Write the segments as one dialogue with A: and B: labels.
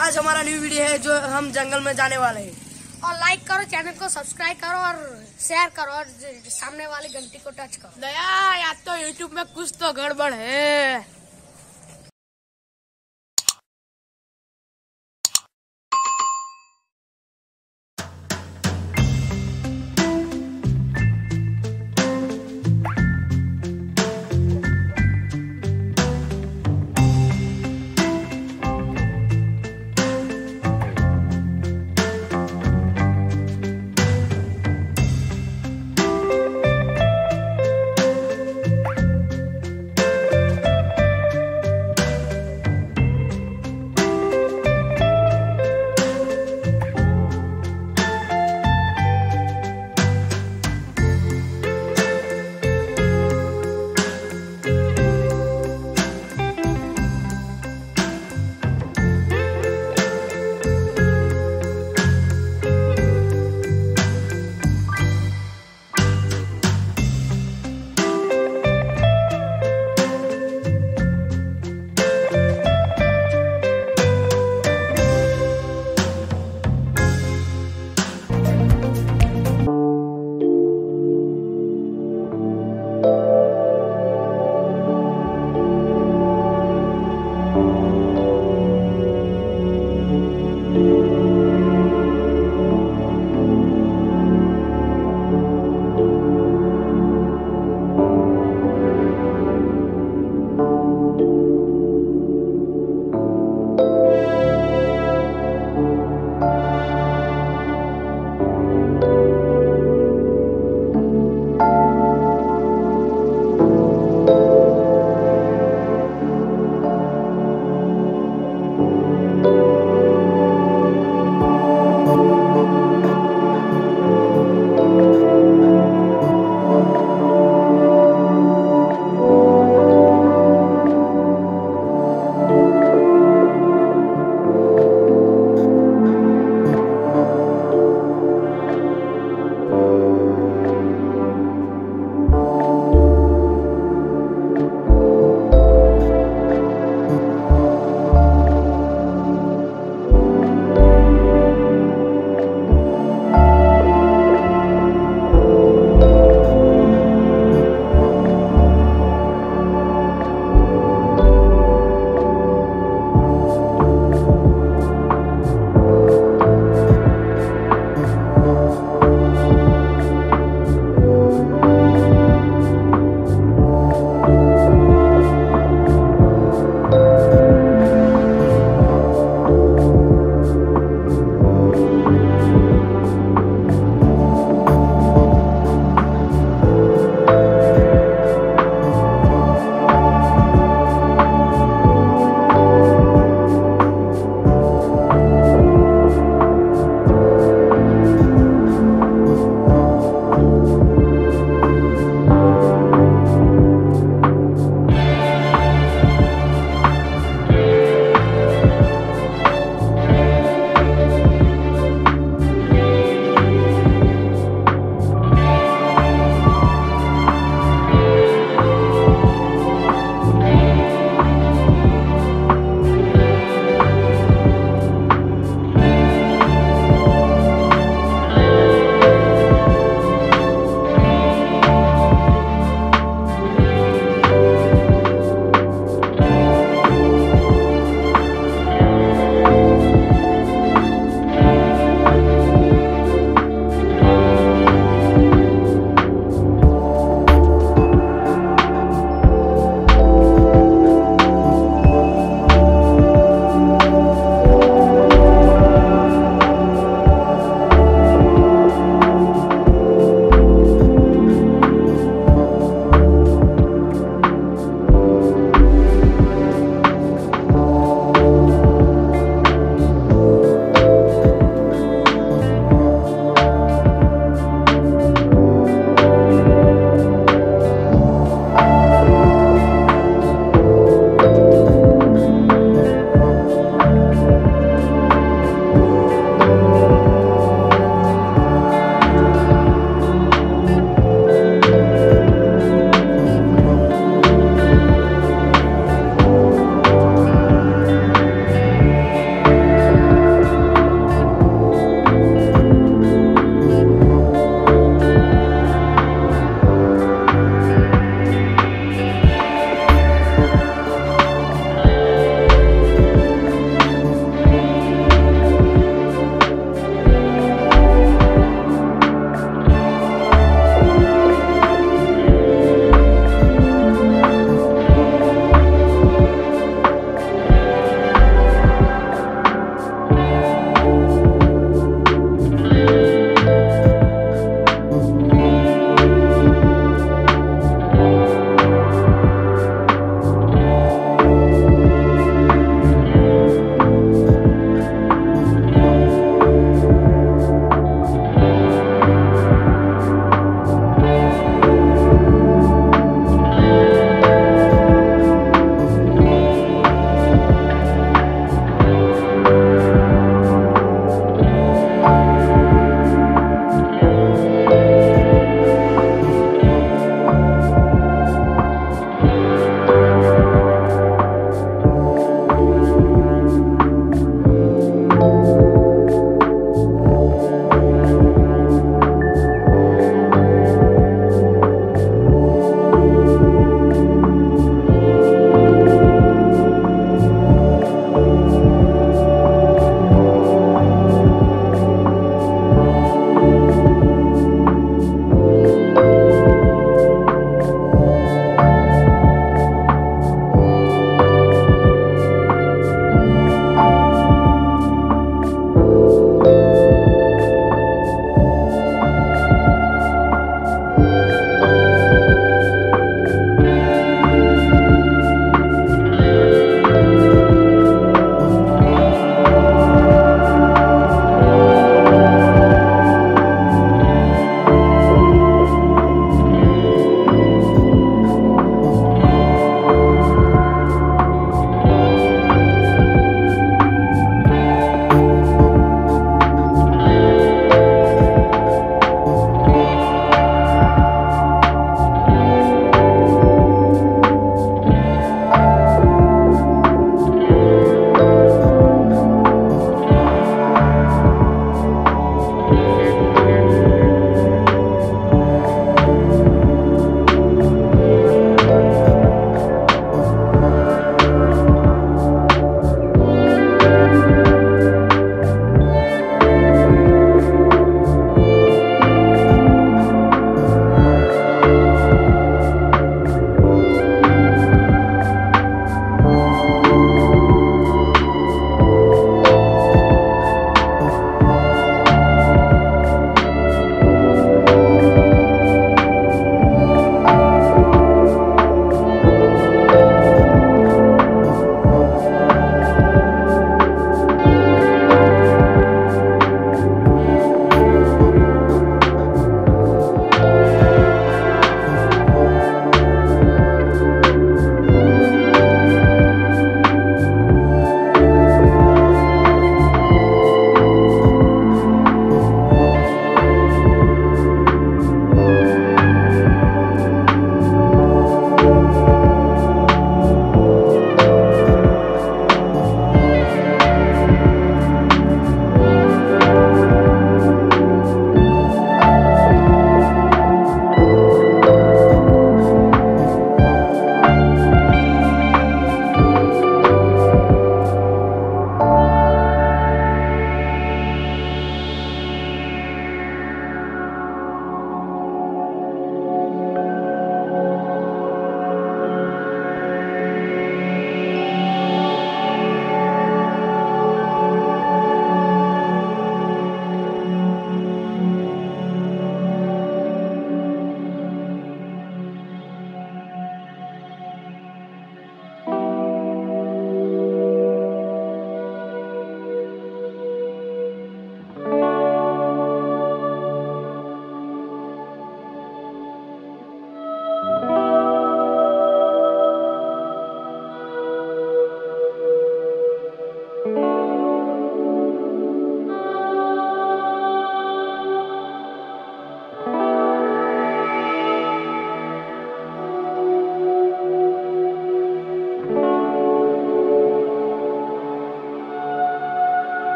A: आज हमारा new video है जो हम जंगल में जाने वाले हैं।
B: और लाइक करो चैनल को सब्सक्राइब करो और शेयर करो और सामने वाली घंटी को टच करो।
C: दया यार तो यूट्यूब में कुछ तो गड़बड़ है।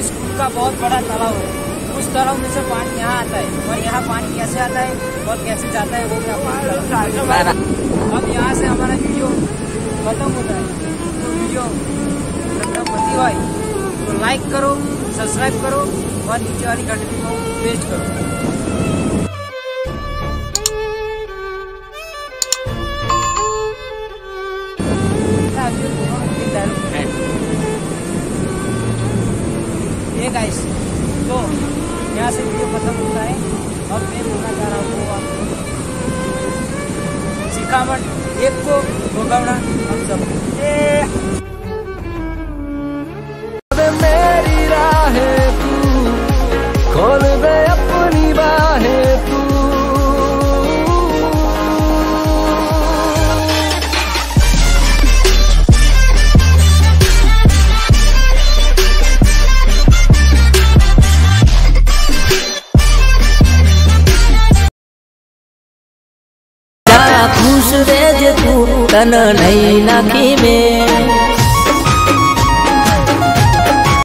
C: वो स्कूल का बहुत बड़ा तालाब है। उस तालाब में से पानी यहाँ आता है और यहाँ पानी कैसे आता है और कैसे जाता है वो मैं आपको अब यहाँ से हमारा वीडियो खत्म होता है। तो वीडियो पति भाई तो लाइक करो सब्सक्राइब करो और नीचे वाली घंटी को पेस्ट करो। गाइस तो यहाँ से वीडियो खत्म होता है और मैं बोलना चाह रहा हूँ आपको। सिखावट एक को भोगवना हम सब
D: I know.